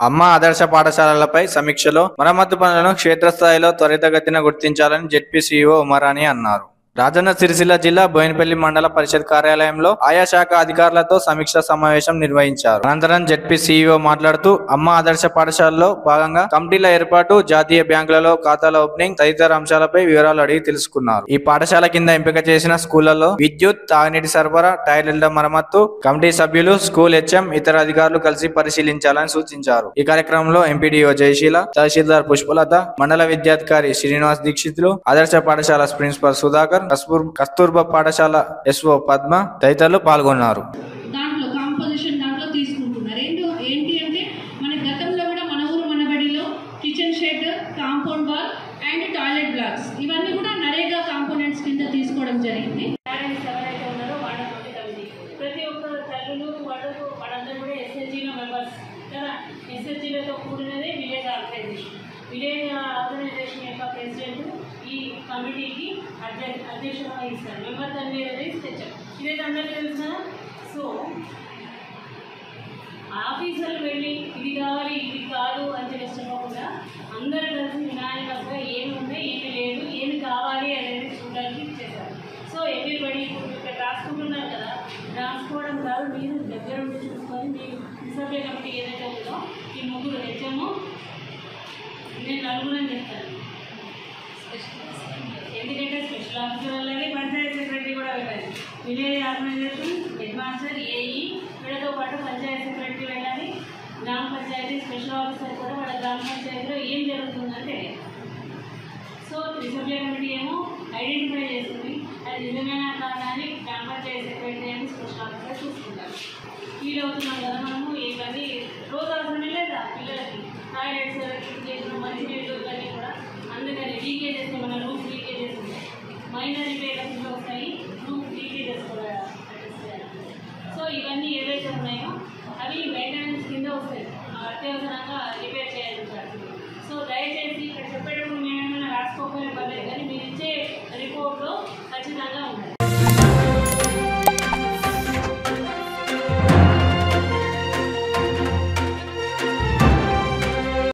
అమ్మ ఆదర్శ పాఠశాలలపై సమీక్షలో మరమ్మతు పనులను క్షేత్రస్థాయిలో త్వరితగతిన గుర్తించాలని జెడ్పీ సీఈఓ ఉమరాని అన్నారు. రాజన్న సిరిసిల్ల జిల్లా బోయినపల్లి మండల పరిషత్ కార్యాలయంలో ఆయా శాఖ అధికారులతో సమీక్ష సమావేశం నిర్వహించారు. అనంతరం జెడ్పీ సీఈఓ మాట్లాడుతూ అమ్మ ఆదర్శ పాఠశాలలో భాగంగా కమిటీల ఏర్పాటు జాతీయ బ్యాంకులలో ఖాతాల ఓపెనింగ్ తదితర అంశాలపై వివరాలు అడిగి తెలుసుకున్నారు. ఈ పాఠశాల కింద ఎంపిక చేసిన స్కూళ్ళలో విద్యుత్ తాగునీటి సరఫరా టాయిలెట్ల మరమ్మత్తు కమిటీ సభ్యులు స్కూల్ హెచ్ఎం ఇతర అధికారులు కలిసి పరిశీలించాలని సూచించారు. ఈ కార్యక్రమంలో ఎంపీడీఓ జయశీల తహసీల్దార్ పుష్పలత మండల విద్యాధికారి శ్రీనివాస్ దీక్షితులు ఆదర్శ పాఠశాల ప్రిన్సిపల్ సుధాకర్ కస్తూర్- కస్తూర్బా పాఠశాల ఎస్ఓ పద్మ తదితరులు పాల్గొన్నారు. దాంట్లో కాంపోజిషన్ దాంట్లో తీసుకుంటున్నారు. ఏంటో ఏంటి అంటే మన గతంలో కూడా మన ఊరు మన బడిలో kitchen shed compound wall and toilet blocks ఇవన్నీ కూడా నరేగా కాంపోనెంట్స్ కింద తీసుకోవడం జరిగింది. కమిటీకి అధ్యక్ష అధ్యక్షత వహిస్తారు మెంబర్ తండ్రి అనేది తెచ్చారు. ఇదైతే అందరికీ తెలుసు? కదా సో ఆఫీసర్లు వెళ్ళి ఇది కావాలి ఇది కాదు అని తెలుసుకోకుండా అందరూ కలిసి వినాయకంగా ఏమి ఉన్నాయి ఏమి లేదు ఏమి కావాలి అనేది చూడడానికి చేశారు. సో ఎవ్రీబడి ఇప్పుడు ఇక్కడ రాసుకుంటున్నారు కదా రాసుకోవడం కాదు మీరు దగ్గర ఉండి చూసుకొని మీరు సభ్య కమిటీ ఏదైతే ఉందో ఈ ముగ్గురు హెచ్ఎము నేను నలుగురని చెప్తాను. ఎందుకంటే స్పెషల్ ఆఫీసర్ అలాగే పంచాయతీ సెక్రటరీ కూడా వెళ్ళాలి విలేజ్ ఆర్గనైజేషన్ హెడ్మాస్టర్ ఏఈ వీళ్ళతో పాటు పంచాయతీ సెక్రటరీ వెళ్ళాలి గ్రామ పంచాయతీ స్పెషల్ ఆఫీసర్ కూడా వాళ్ళ గ్రామ పంచాయతీలో ఏం జరుగుతుందంటే సో త్రిసభ్య కమిటీ ఏమో ఐడెంటిఫై చేస్తుంది. అది నిజమైన కారణాన్ని గ్రామ పంచాయతీ సెక్రటరీ అని స్పెషల్ ఆఫీసర్ చూసుకుంటారు. ఫీల్ అవుతున్నాం కదా మనము ఇవన్నీ రోజు అవసరం లేదా పిల్లలకి? టాయిలెట్స్ అత్యవసరంగా రిపేర్ చేయాలి సార్. సో దయచేసి